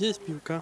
Gdzie jest piłka?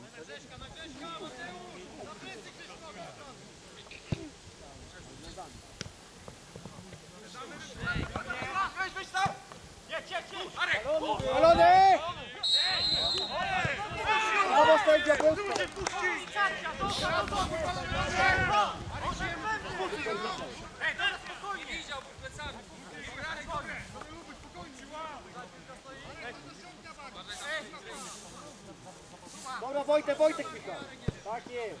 Szukaj ustawienia. Balony! Brawo sędzia Polska! Dobra Wojtek, Wojtek pika. Tak jest.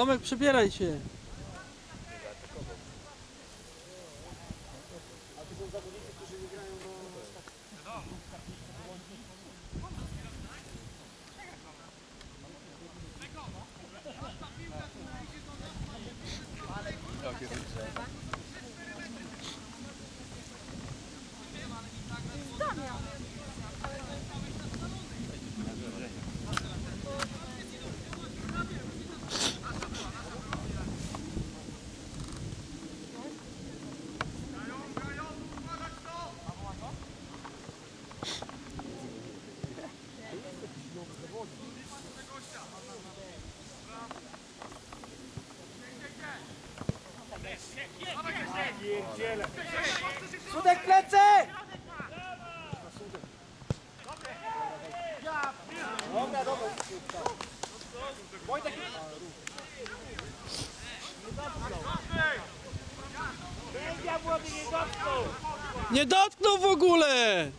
Tomek, przebieraj się. Sudek plecy! Dobra, dobra. Wojtek Nie dotknął w ogóle!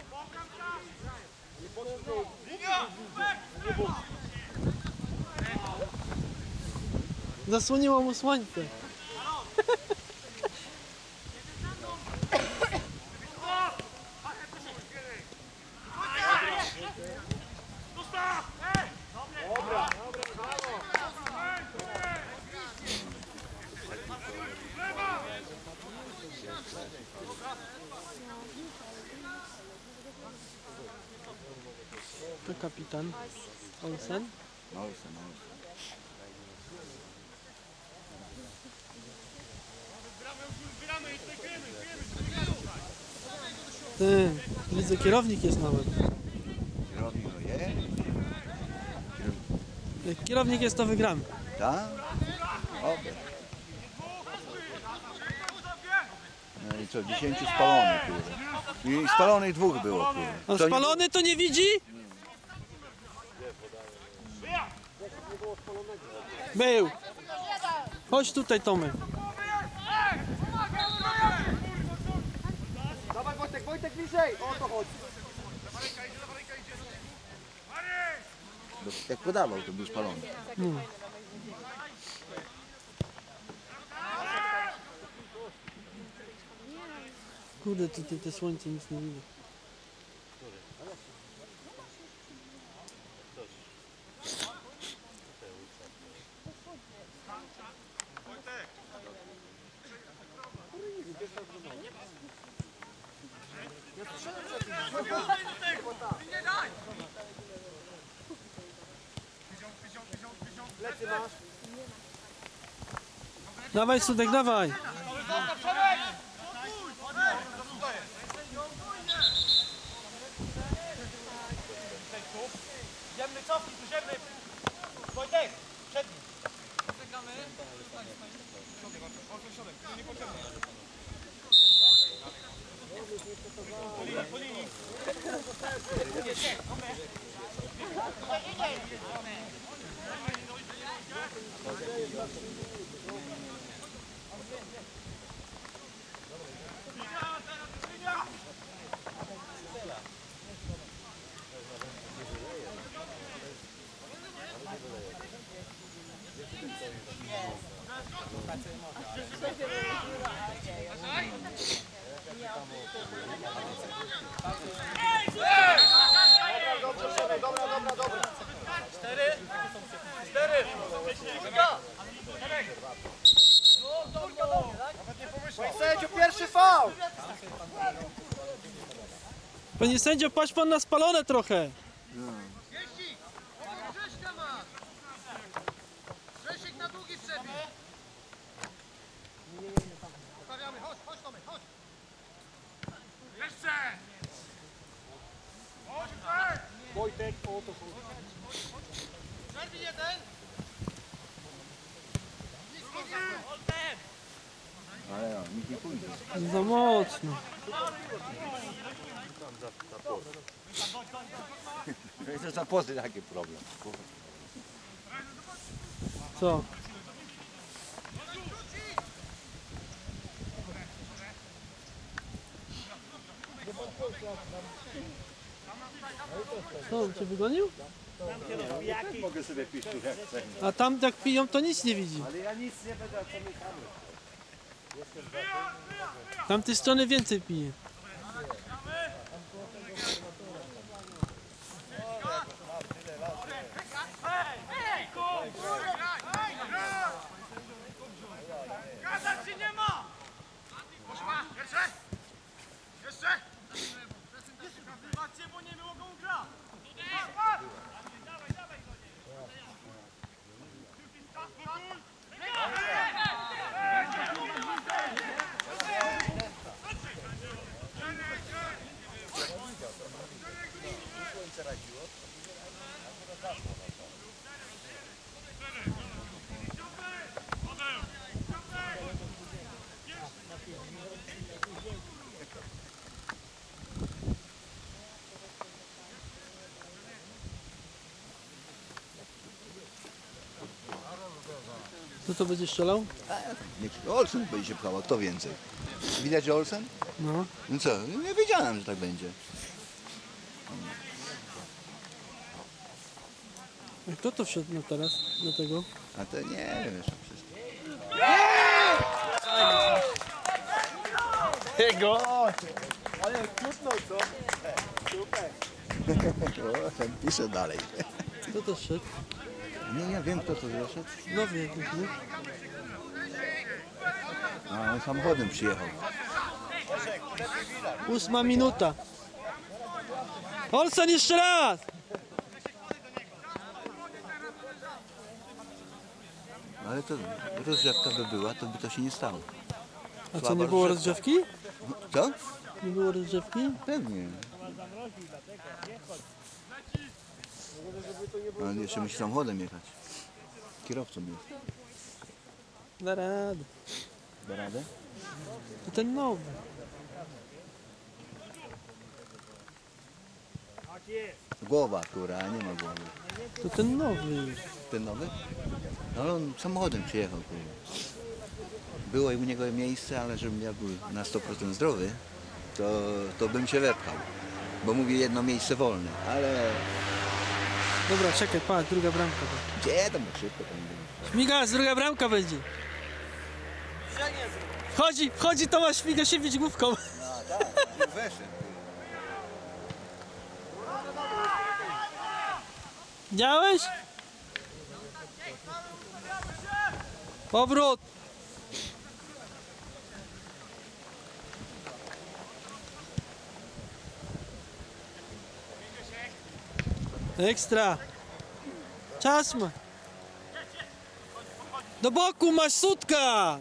Zasłoniło mu słońce. To widzę kierownik jest nawet. Kierownik no je? Jak kierownik jest to wygramy. Tak? Oby. No i co, 10 spalonych kurde. I spalonych dwóch było, kurwa. On To nie- spalony to nie widzi? Był. Chodź tutaj Tomek. Dawaj Wojtek, Wojtek bliżej! O to chodzi. Bo Jak podawał, to był spalony. Kurde, tutaj te słońce nic nie widać. Plecy masz. Dawaj Sudek, dawaj. Ziemny cofnij, tu ziemny. Wojtek, przed nim. Panie sędziu, pierwszy faul! Panie sędzio, patrz pan na spalone trochę. Grześka ma! Grzesiek na długi strzeli! Stawiamy, chodź, chodź Tomek, chodź! Jeszcze! Wojtek, o to chodzi. Przerwij jeden! Ale no, nikt nie pójdzie. Za mocno. To jest za posty taki problem. kurwa. Co? Co, on cię wygonił? Mogę sobie pić tu jak chcę. A tam jak piją, to nic nie widzi. Ale ja nic nie będę, co my kamy? Tamtej strony więcej pije. Kto to będzie strzelał? Nie, Olsen będzie się pchał, a kto więcej? Widać Olsen? No. No co, nie wiedziałem, że tak będzie. A kto to wszedł na teraz do tego? A to nie wiem jeszcze wszystko. Ale kłótnął, co? Super. Pisze dalej. Kto to szedł? Nie, nie wiem kto to zeszedł. Nowy jakiś, nie? A on samochodem przyjechał. Ósma minuta. Olsen jeszcze raz! Ale to rozgrzewka by była, to by to się nie stało. A co, nie było rozgrzewki? Co? Nie było rozgrzewki? Pewnie. Ale jeszcze musi samochodem jechać. Kierowcą jest. Da radę. Da radę? To ten nowy. Głowa, która, nie ma głowy. To ten nowy. Ten nowy? No ale on samochodem przyjechał, kurwa. Było u niego miejsce, ale żebym ja był na 100% zdrowy, to, to bym się wepchał. Bo mówi jedno miejsce wolne, ale Dobra, czekaj, patrz, druga bramka. gdzie tam szybko tam. Śmigas, druga bramka będzie. Wchodzi, wchodzi Tomasz Śmigasiewicz główką. No tak, weszedł. Widziałeś? Powrót. Ekstra. Czas ma. Do boku masz sutka.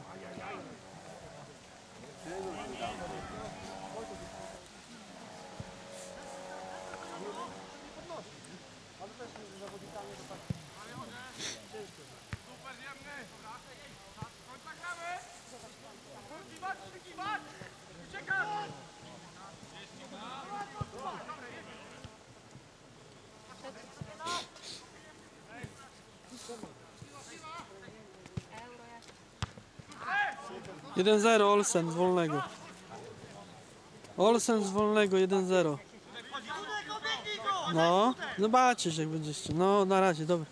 1-0 Olsen z wolnego. Olsen z wolnego 1-0. No, zobaczysz jak będziecie. No, na razie, dobra.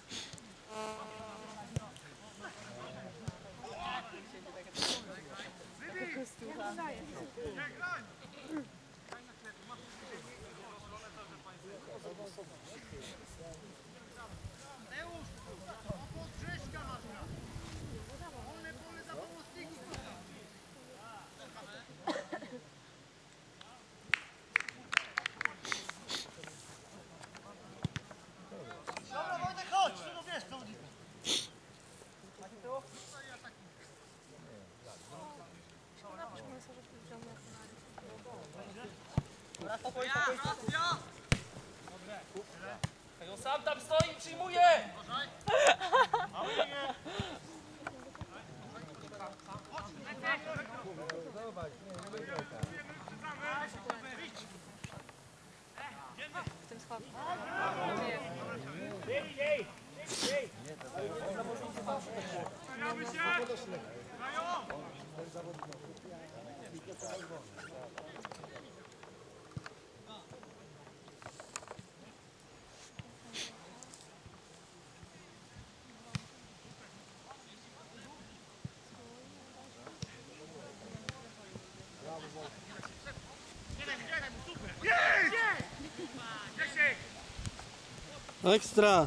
Ekstra.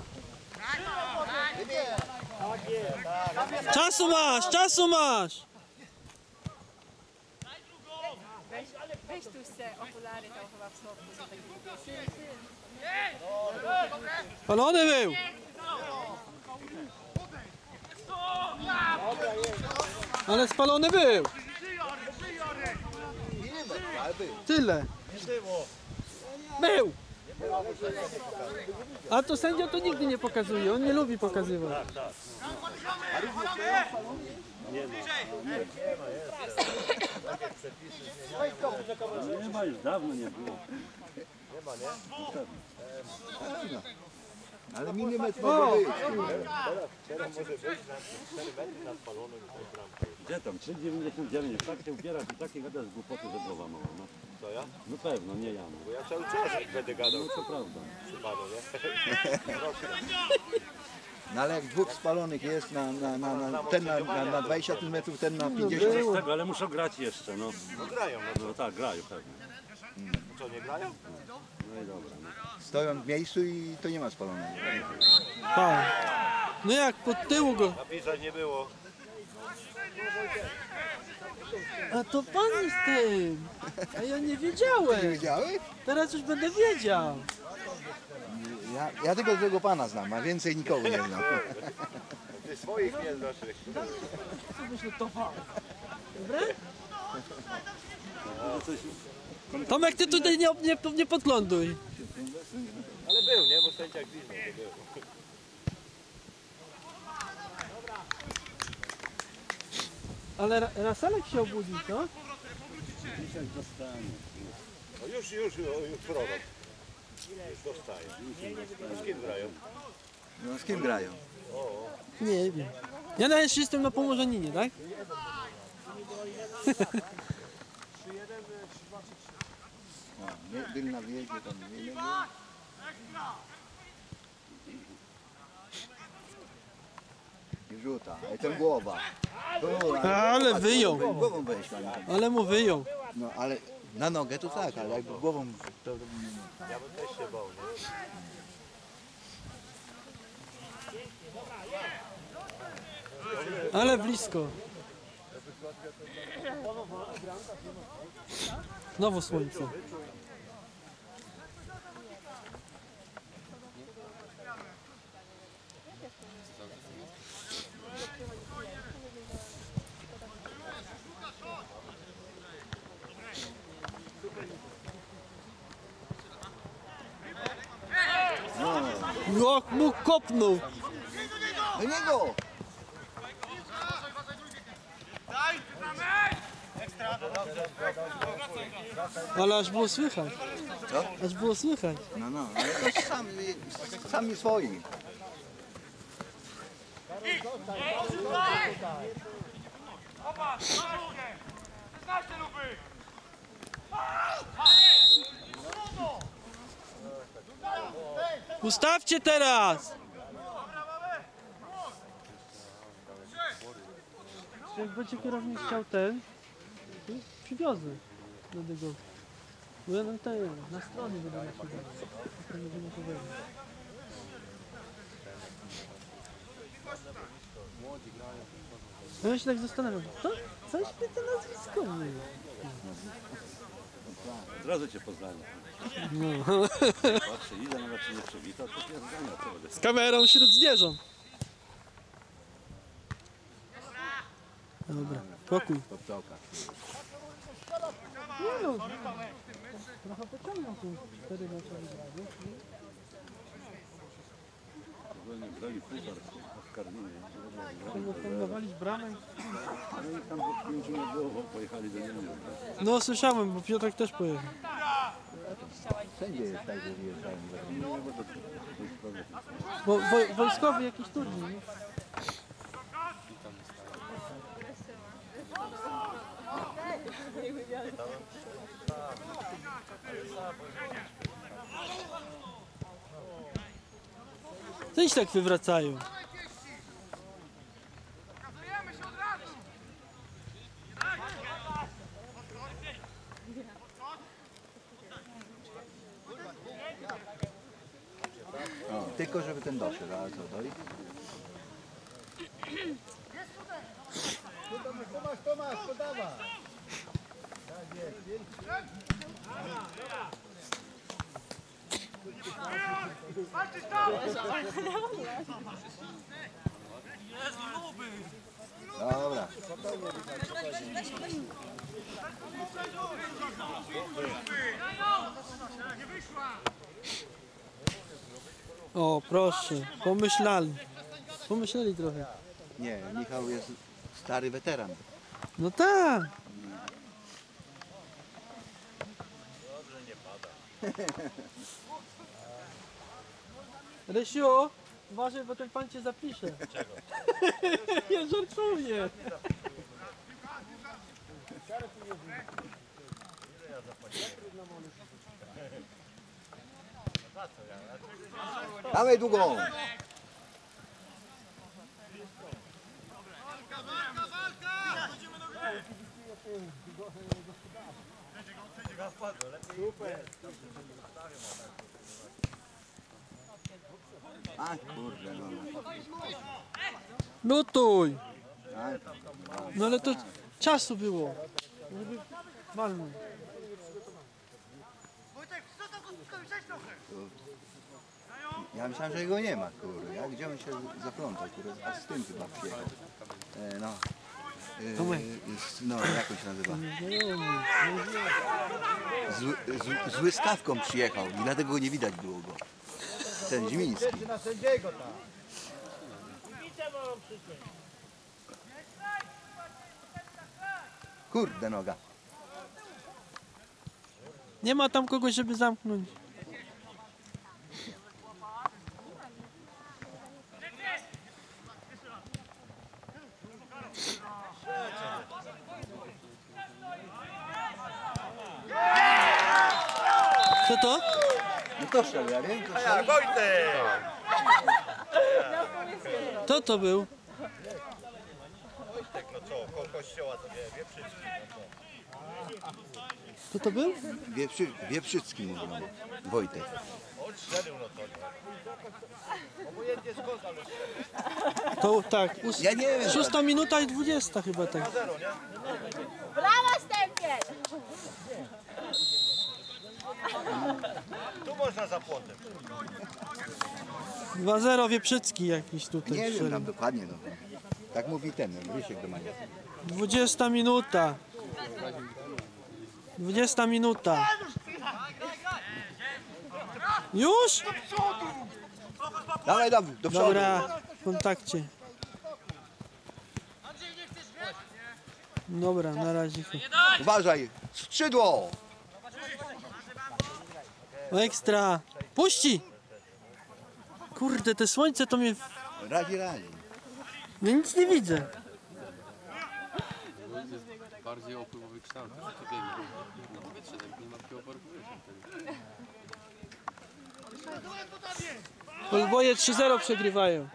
Czasu masz, czasu masz. Weź tu okulary tam chyba w Palony był. Ale spalony był. Tyle. A to sędzia to nigdy nie pokazuje, on nie lubi pokazywać. Nie ma już dawno nie było. Ale milimetr może być. Gdzie tam? 3,99. Tak się upierasz i takie gadasz głupoty, że głowa mała. No. Co ja? no pewno, nie ja. Bo ja cały czas będę gadał. No to prawda. Panu, nie? No ale jak dwóch spalonych jest na, na, na, na ten na, na, na 20 metrów, ten na 50. Z tego, ale muszą grać jeszcze, no. No grają, no No tak, grają pewnie. co, nie grają? No i dobra. No. Stoją w miejscu i to nie ma spalonego. Pa. No jak, pod tyłu go. Napisać nie było. A to pan jest tym. A ja nie wiedziałem. Wiedziałeś? Teraz już będę wiedział. Ja, ja tylko tego pana znam, a więcej nikogo nie znam. Ty swoich nie znasz. Co byś notował? Dobre? Tomek, ty tutaj nie, nie, nie podgląduj. Ale był, nie? Bo sędzia gwizdał, był. Ale Ra- Raselek się obudził, co? Dzisiaj dostanie. No już, już, już, już prorok. Dostaje. Z kim grają? No z kim grają? Nie wiem. Ja na razie jestem na Pomorzaninie, tak? O, nie, był na wjeździe, tam nie był. I rzuta, i ten głowa. O, Ale wyjął. Głową tam. Ale mu wyjął. No ale na nogę to tak, ale jakby głową to... Ja bym też się bał, nie? Ale blisko. Znowu słońce. Jak mu kopnął. Do niego! Ale aż było słychać. Co? Aż było słychać. No, no, sami, sami swoi. Ustawcie teraz! Jak będzie kierownik chciał ten, to przywiozę do tego. Bo ja na, te, na stronie będę będziemy powiedzieć. No ja się tak zastanawiam, to coś by to nazwisko było. Od razu cię poznałem. No. Patrzę, idę, nawet się nie to co będę Z kamerą wśród zwierząt. Dobra, pokój. Po ptołkach. Nie no, trochę pociągnął tu cztery mecze wygrali. Ogólnie grali puchar No. No słyszałem, bo Piotrek też pojechał. Wszędzie jest tak, że wyjeżdżają. Bo woj, wojskowy jakiś turniej. nie? Coś tak wywracają. Pokazujemy się od razu! No, tylko żeby ten doszedł, ale co, dojdzie? Walczyć tam! Dobra. Nie wyszła! O, proszę, pomyślali. Pomyśleli trochę. Nie, Michał jest stary weteran. No tak. Rysiu, uważaj, bo ten pan cię zapisze. Czego? ja żartuję. Dawaj długą! A kurde, no. Lutuj. A, No ale to czasu było. Żeby walnąć. Wojtek, co tam Kostkowi, cześć trochę! Ja myślałem, że jego nie ma, kurde. Ja gdzie on się zaplątał, kurde, a z tym chyba przyjechał. E, no. E, z, no, jak on się nazywa? Zły, z, łyskawką przyjechał i dlatego nie widać było go. Ten Zimiński. Kurde noga. Nie ma tam kogoś, żeby zamknąć. Co to? No to? To. Wojtek! Kto to był? Wojtek, no co, kościoła, to wie, wie wszystko. No co. Kto to był? Wieprzy, Wieprzycki mówią. Wojtek. No to tak. Ós- Ja nie wiem. Szósta minuta i dwudziesta chyba tak. Brawa, Stępień! Tu można za płotem. 2-0 Wieprzycki jakiś tutaj. Nie wiem strzelił. tam dokładnie. No. Tak mówi ten, Rysiek do Mania. 20 minuta. 20 minuta. Już? Dawaj, dawaj, do przodu. Dobra, w kontakcie. Dobra, na razie. Uważaj, skrzydło. Ekstra. Puści! Kurde, te słońce to mnie... Razi, razi. Ja nic nie widzę. Bardziej opływowy kształt. Tutaj na powietrze tak nie ma takiego oporu powietrza. Podboje 3-0 przegrywają.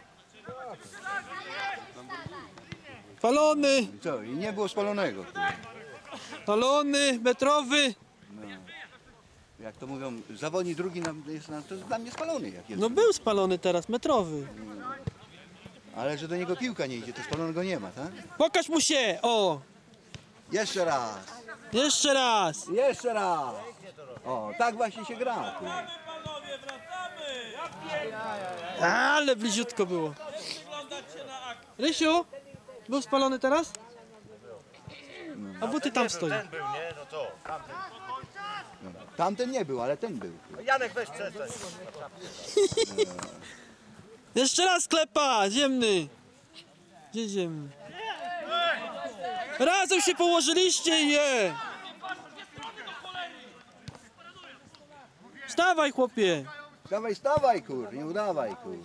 Falony, Co, i nie było spalonego. falony, metrowy. Jak to mówią, zawodnik drugi nam jest, na, to jest dla mnie spalony jak jest. No był spalony teraz, metrowy. Ale że do niego piłka nie idzie, to spalonego nie ma, tak? Pokaż mu się! O! Jeszcze raz. Jeszcze raz! Jeszcze raz. O, tak właśnie się gra. kurwa. Ale bliziutko było. Rysiu, był spalony teraz? A buty tam stoją. Ten był, nie? No co? Tamten. Tamten nie był, ale ten był. Janek, weź przestań. Jeszcze raz klepa, ziemny. Gdzie ziemny? Razem się położyliście i je. Wstawaj chłopie. Stawaj, stawaj, kur, nie udawaj, kur.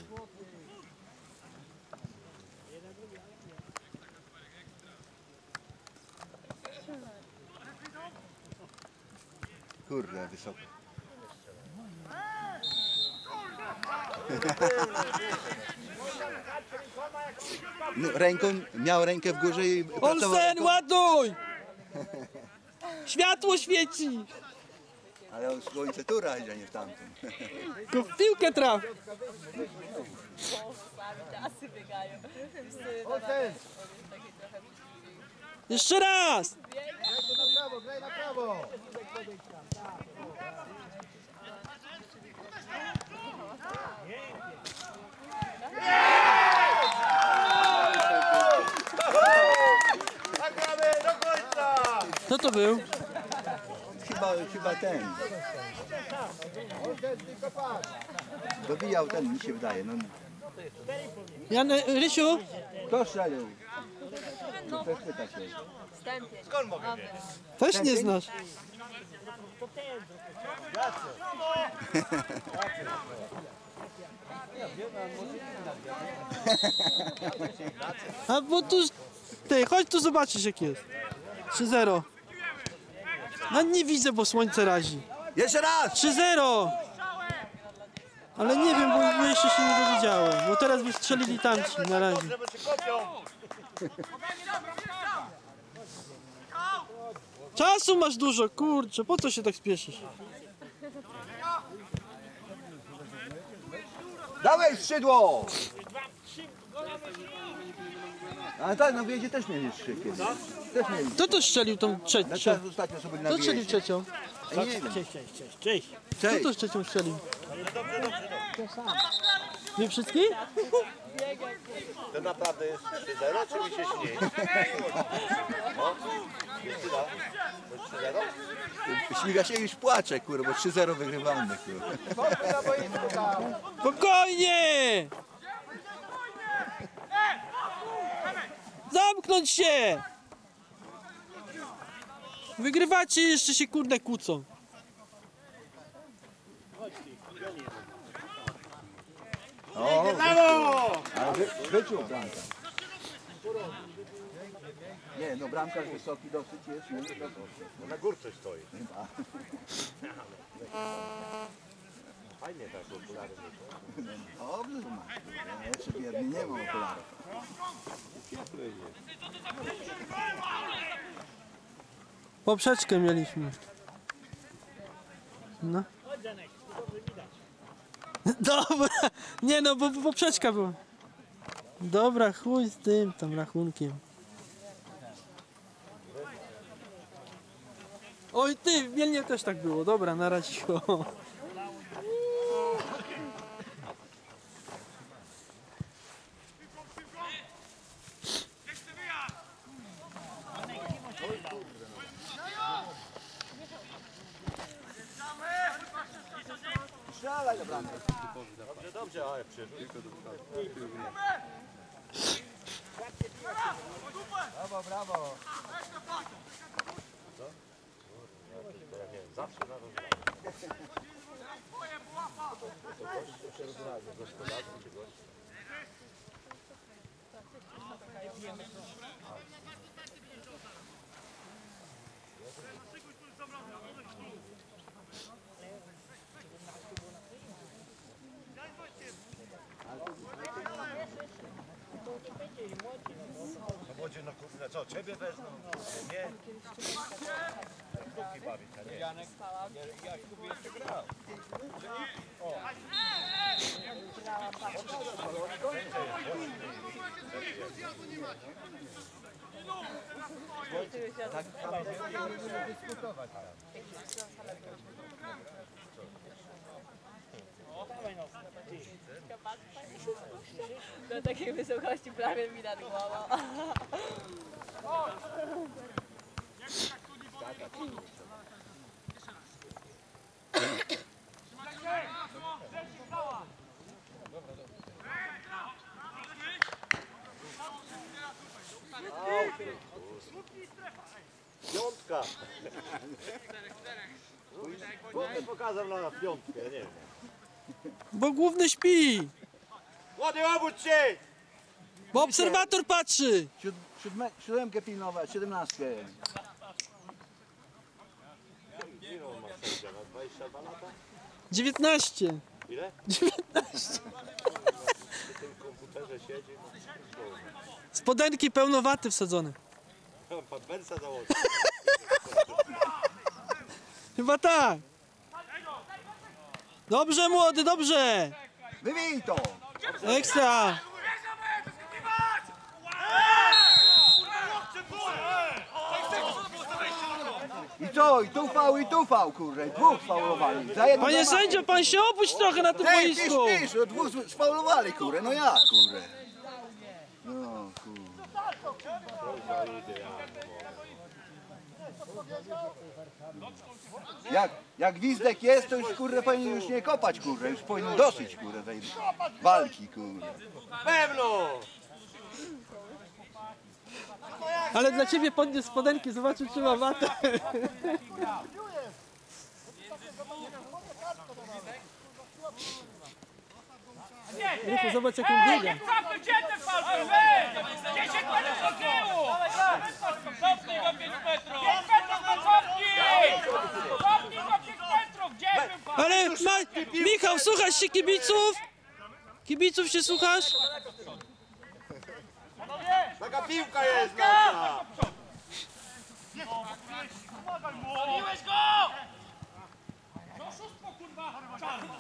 Kurde, wysoko. No, ręką, miał rękę w górze i pracował Olsen, ładuj! Światło świeci! ale on słońce tu razi, a nie w tamtym. Tylko w piłkę traf. Czasy biegają. Jeszcze raz! Nagramy Kto to był? Chyba, chyba ten. Dobijał ten, mi się wydaje. No, Jan, Rysiu? kto strzelił? Kto pyta się? Stępień. Skąd mogę wiedzieć? Też nie znasz. A bo tu... Ty, chodź tu zobaczysz jak jest. 3-0. No nie widzę, bo słońce razi. Jeszcze raz! 3-0! Ale nie wiem, bo, bo jeszcze się nie dowiedziałem. Bo teraz wystrzelili tamci na razie. Czasu masz dużo, kurczę, po co się tak spieszysz? Dawaj skrzydło! Ale tak, no wiedzie też mieli trzy kiedyś. Też mieli. Kto to strzelił tą Na trzecią? czas ostatnio sobie Kto strzelił trzecią? Nie wiem. Cześć, cześć, cześć, cześć. Kto Cześć. to trzecią strzelił? Nie wszystkie? To naprawdę jest 3-0, czy mi się śni? No, jest tyle. To jest 3-0? Śmiga się już płacze, kurwa, bo 3-0 wygrywamy, kurwa. Spokojnie! Zamknąć się! Wygrywacie jeszcze się kurde kłócą. O, ale wy, wyczuł bramka. Nie, no bramkarz wysoki dosyć jest, nie? To- Na górce stoi. Fajnie tak okulary. Dobrze, że. Ja jeszcze biedny nie mam okularów. Poprzeczkę mieliśmy. No. Dobra, nie no, bo bo poprzeczka była. Dobra, chuj z tym tam rachunkiem. Oj ty, w Mielnie też tak było. Dobra, na razie Brawo, brawo. Co? Ja wiem, zawsze na rozwiązanie. To No młodzi, no kurde, co, ciebie wezmą? Nie. Krótki bawić, a nie. Janek, Jakub jeszcze grał. Do takiej wysokości prawie widać głową. Piątka. Głowę pokazał na piątkę, nie wiem. Bo główny śpi. Młody, obudź się! Bo obserwator patrzy. Siód, siódme, siódemkę pilnować, siedemnastkę. Ile on ma sędzia? Na 22 lata? 19. Ile? 19. Przy tym komputerze siedzi. No, Spodenki pełnowaty wsadzone. pan Bensa założył. Chyba tak. Dobrze młody, dobrze. Wybij to! Ekstra. I co? I tu fał, i tu fał, kurde. Dwóch faulowali. Za jedno Panie za mało. sędzio, pan się opuść trochę na tym Ty, pisz, boisku. pisz, no dwóch sfaulowali, kurde. No jak, kurde? No, kurde. Jak, jak gwizdek jest, to już kurde powinien już nie kopać, kurde. Już powinien dosyć, kurde, tej walki, kurde. Pewno! Ale dla ciebie podniósł spodenki, zobaczył czy ma watę. Rychu, zobacz jak on biega. Cofnij, gdzie ten fal był? Wy! 10 metrów do tyłu! Cofnij go 5 metrów! 5 metrów go cofnij! Cofnij go 5 metrów! Gdzie był fal? Ale ma... Michał, słuchasz się kibiców? Kibiców się słuchasz? Taka piłka jest nasza! Paliłeś go! No szóstko kurwa! Czarno!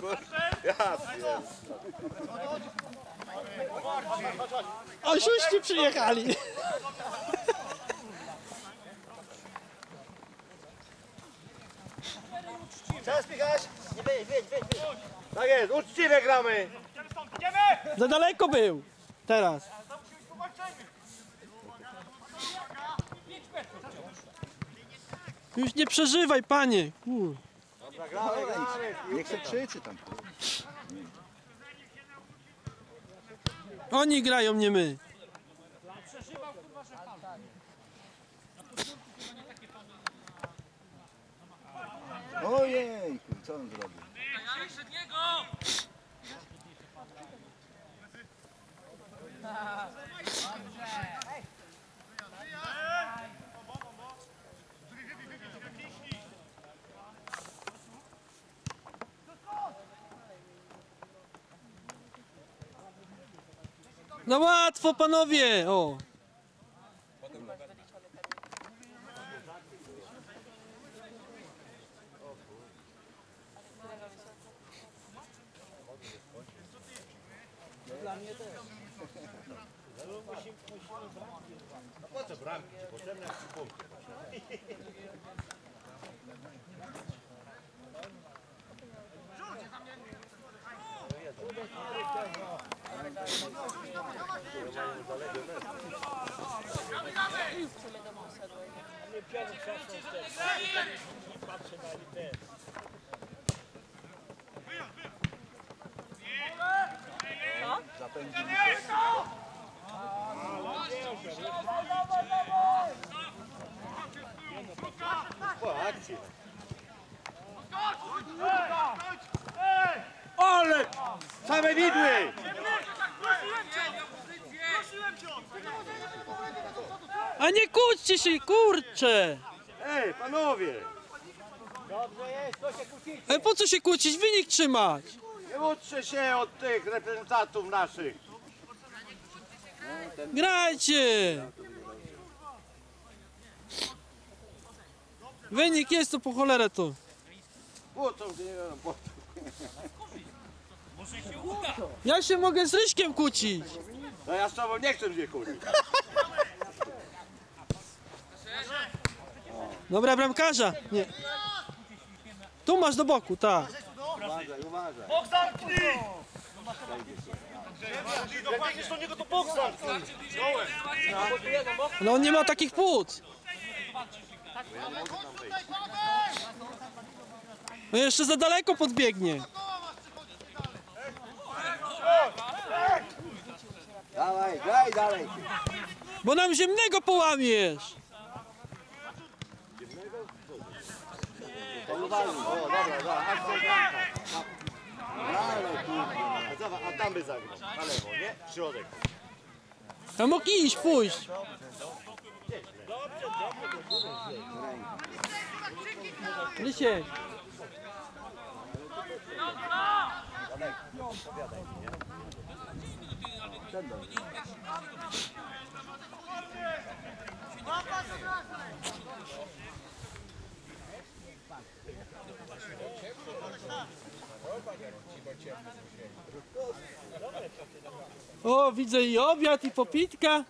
Kurde. Ja pierdolę. Oszuści przyjechali. Czas, Michaś? Tak jest, uczciwie gramy! Idziemy stąd, idziemy! Za daleko był. Teraz. Już nie przeżywaj, panie. Kur. Dobra, gramy, gramy. Niech się krzyczy tam. Oni grają, nie my. Ojej, co on zrobił? No łatwo panowie! O! Kłóćcie się, kurcze! Ej, panowie! Ale po co się kłócić? Wynik trzymać! Nie się od tych reprezentantów naszych. Grajcie! Wynik jest to po cholerę to. Kłócą się, nie wiem, po Ja się mogę z Ryśkiem kłócić. No ja z tobą nie chcę się kłócić. Dobra, bramkarza. Nie. Tu masz do boku, tak. Uważaj, uważaj. Jak biegniesz do niego, to bok zamknij. No on nie ma takich płuc. No jeszcze za daleko podbiegnie. Dawaj, graj dalej. Bo nam ziemnego połamiesz. O, dobra, dobra, bramka. Ale kurde. A, tam by zagrał. Na lewo, nie? W środek. A mógł iść, pójść. Rysiek. O, widzę i obiad, i popitka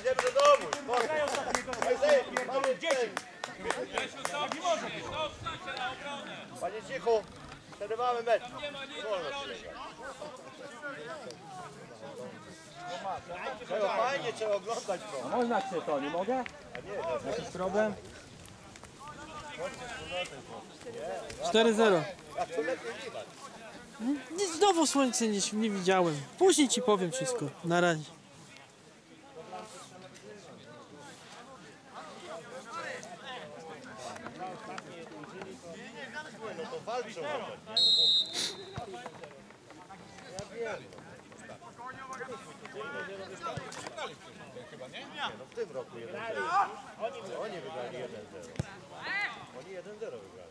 idziemy do domu. Spokój. Mamy dzieci. Panie Cichu, przerywamy mecz. Trzeba fajnie, trzeba oglądać to. Można się to, nie mogę? Jakiś problem? 4-0. Jak to lepiej widać. Nic znowu słońce nie, nie widziałem. Później ci powiem wszystko. Na razie. To. Nie, no w tym roku 1-0. Oni wygrali 1-0. Oni 1-0 wygrali.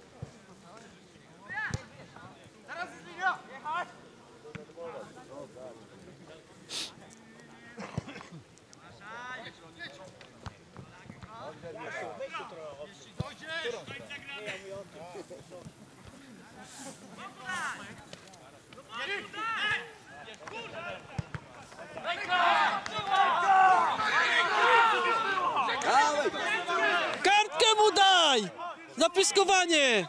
Kartkę mu daj! Zapiskowanie!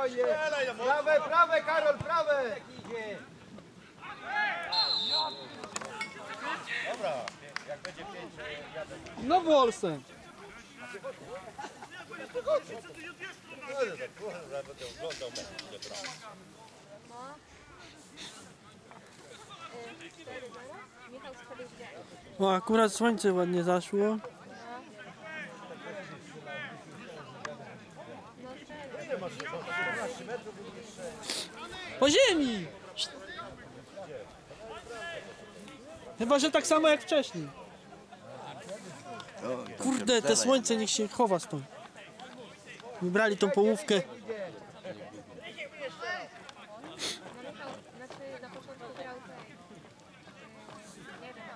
Spokojnie. Prawe, prawe, Karol, prawe. No Wolsen. Michał spadł O, akurat słońce ładnie zaszło. Po ziemi! Chyba, że tak samo jak wcześniej. Kurde, te słońce niech się chowa stąd. Wybrali tą połówkę.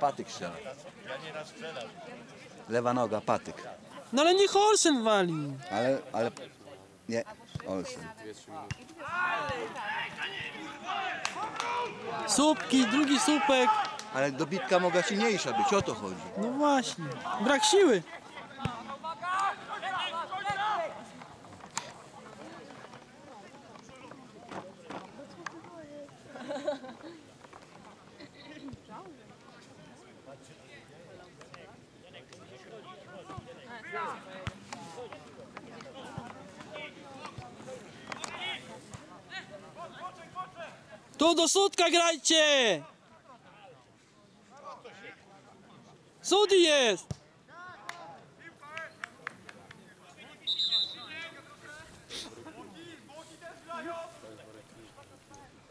Patyk strzela. Lewa noga, patyk. No ale niech Olsen wali. Ale, ale... Nie, Olsen. Słupki, drugi słupek. Ale dobitka mogła silniejsza być, o to chodzi. No właśnie. Brak siły. Tu do sutka grajcie! Sudi jest!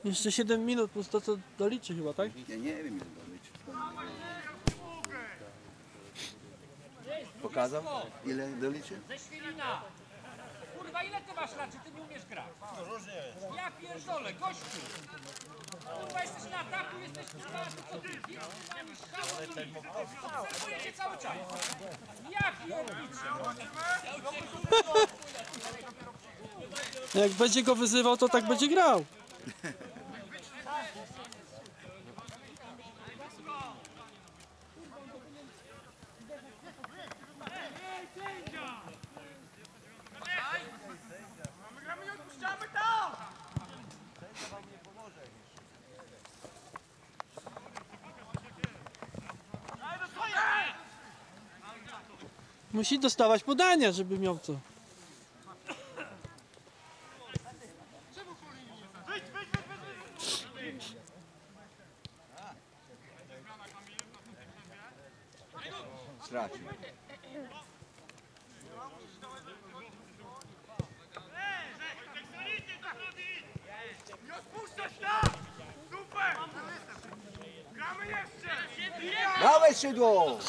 Jeszcze 7 minut plus to co doliczy chyba, tak? Ja nie wiem ile doliczy. Pokazał? Ile doliczy? Ze Świlina. Kurwa, ile ty masz lat, czy ty nie umiesz grać? No różnie jest. Ja pierdolę, gościu. Jak będzie go wyzywał, to tak będzie grał. Musi dostawać podania, żeby miał co. Stracił. Nie odpuszczać tam. Super. Gramy jeszcze. Dawaj szydło!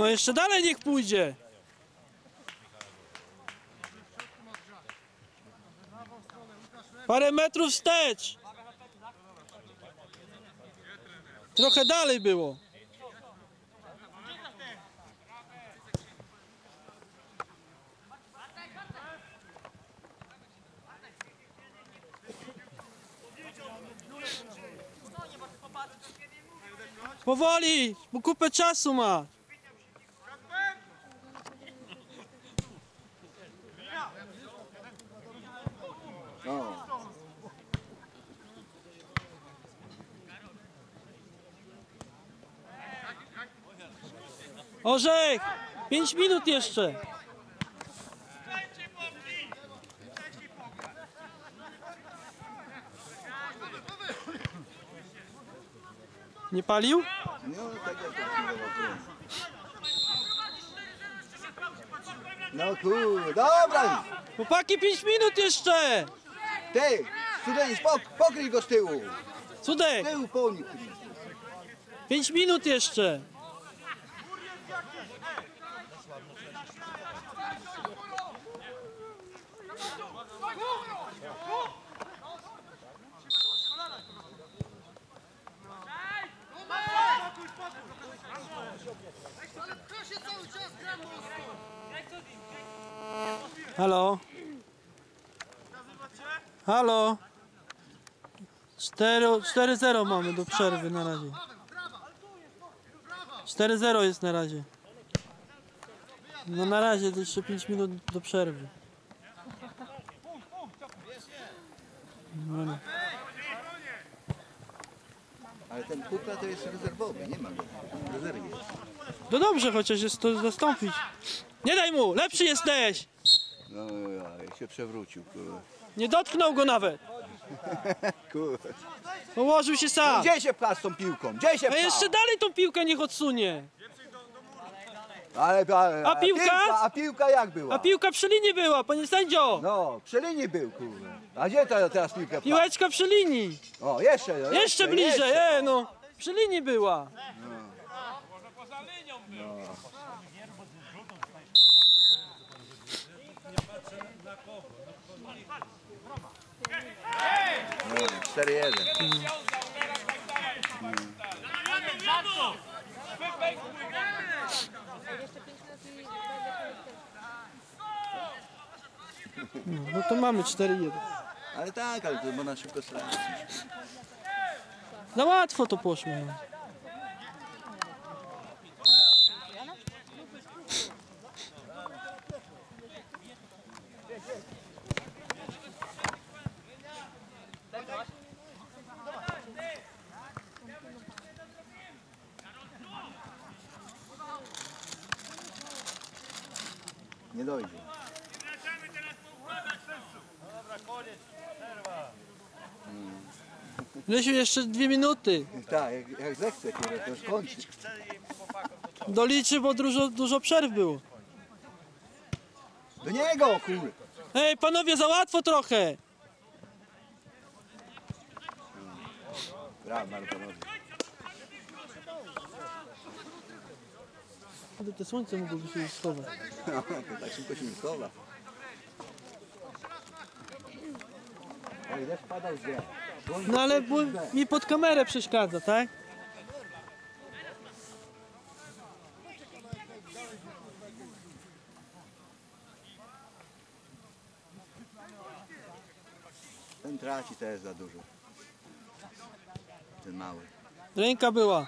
No jeszcze dalej niech pójdzie. Parę metrów wstecz. Trochę dalej było. Powoli, bo kupę czasu ma. Orzech! 5 minut jeszcze. Nie palił? No, kurde, dobra! Chłopaki, 5 minut jeszcze! Ty, student, pok pokryj go z tyłu! Z Cudek, tyłu po nich. 5 minut jeszcze. Halo? Halo? 4 4-0 mamy do przerwy na razie. 4-0 jest na razie. No na razie to jeszcze 5 minut do przerwy. No. Ale ten Kupla to jest rezerwowy, nie ma go. Jest. No dobrze, chociaż jest to zastąpić. Nie daj mu! Lepszy jesteś! No, ja się przewrócił, kurwa. Nie dotknął go nawet! kurwa. Położył się sam! Gdzie się pcha z tą piłką? Gdzie się A jeszcze dalej tą piłkę niech odsunie! Ale, ale, A piłka? A piłka jak była? A piłka przy linii była, panie sędzio! No, przy linii był, kurwa. A gdzie to teraz piłkę pcha? Piłeczka przy linii! O, jeszcze, no, Jeszcze bliżej, e no! Przy linii była! No, 4-1. No, no to mamy 4-1. Ale tak, ale to można szybko stracić. Za łatwo to poszło. Nie dojdzie. Lesiu, jeszcze dwie minuty. Tak, jak, jak zechce, kurwa, to już kończy. Doliczy, bo dużo, dużo przerw było. Do niego, kurwa. Ej, panowie, za łatwo trochę! Brawo, Martonowi. Ale to słońce mogłoby się już schować. No, to tak szybko się nie schowa. Oj, deszcz padał z. No ale bo mi pod kamerę przeszkadza, tak? Ten traci też za dużo. Ten mały. Ręka była.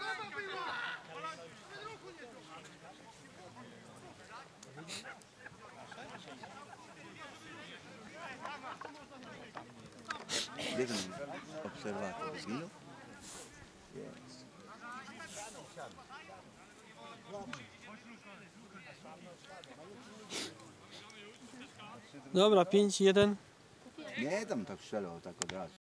Ten obserwator zginął? Jest. Dobra, 5-1. Nie, tam tak strzelał tak od razu.